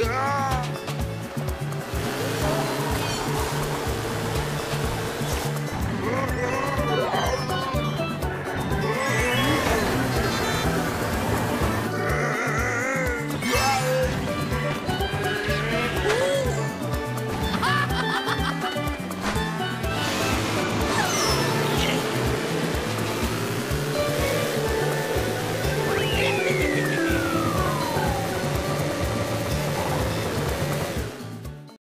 Ah!